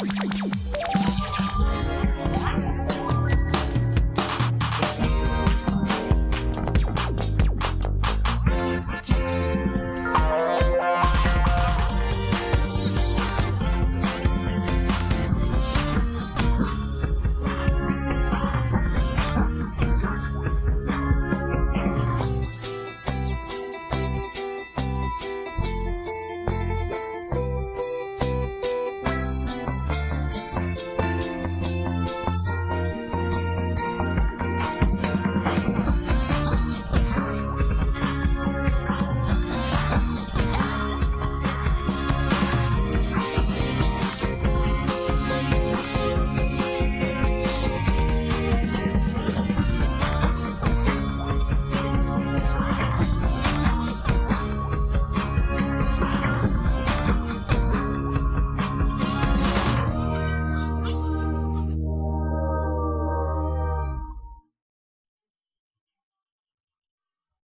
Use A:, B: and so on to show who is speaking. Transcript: A: チャンス